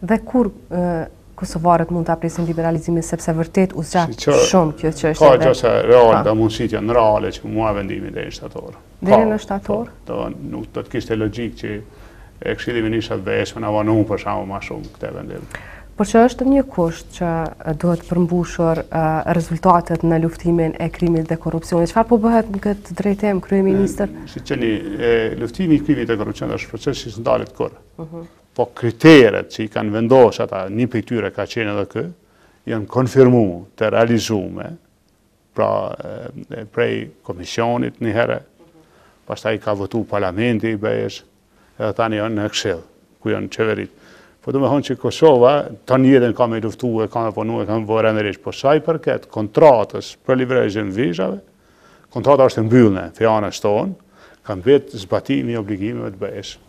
Dhe kur kosovarët mund ta presin liberalizimin, sepse vërtet u zgjatë shumë kjo që është... Ka që është real dhe mundësitë janë reale që me marrë vendimin dhe në shtator. Dhe në shtator? Po nuk do të kishte logjikë që Këshilli një shatë dhe eshme në avanu për shamë ma shumë këtë vendim. por që është një kusht që duhet përmbushur rezultatet në luftimin e krimit dhe korrupsionit. Çfarë po bëhet në këtë drejtim, Kryeministër? Si që një, luftimi i krimit dhe korrupsionit është proces që s'ndalet kurrë. Mhm. Po kriteret që i kanë vendosë ata, një prej tyre ka qenë edhe ky, janë konfirmu të realizume, Pra, prej komisionit një herë, pastaj e ka votu parlamenti i BE-së, edhe tani në Këshill, ku janë qeveritë. Po du me thonë që Kosova, tanë jetën ka me luftu e ka me punu e ka me bërë endërish, po sa i përket kontratës për liberalizim vizave, kontrata është e mbyllne prej anës tonë, ka mbetë zbatimi i obligimeve të BE-së.